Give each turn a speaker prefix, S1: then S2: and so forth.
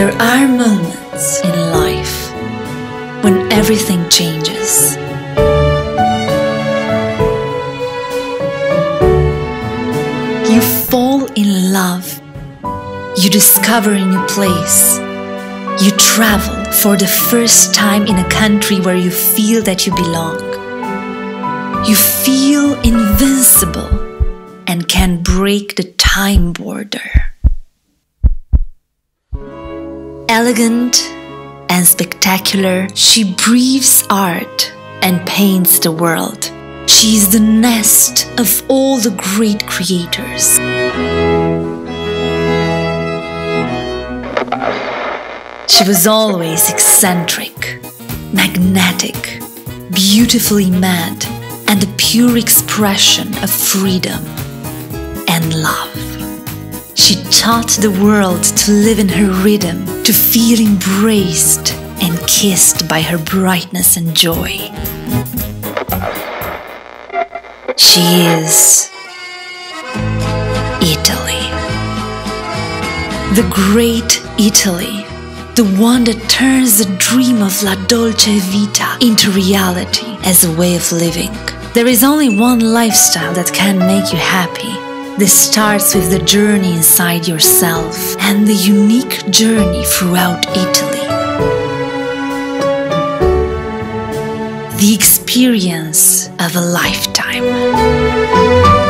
S1: There are moments in life when everything changes. You fall in love, you discover a new place, you travel for the first time in a country where you feel that you belong. You feel invincible break the time border. Elegant and spectacular, she breathes art and paints the world. She is the nest of all the great creators. She was always eccentric, magnetic, beautifully mad, and the pure expression of freedom and love. She taught the world to live in her rhythm, to feel embraced and kissed by her brightness and joy. She is Italy. The great Italy. The one that turns the dream of La Dolce Vita into reality as a way of living. There is only one lifestyle that can make you happy. This starts with the journey inside yourself and the unique journey throughout Italy. The experience of a lifetime.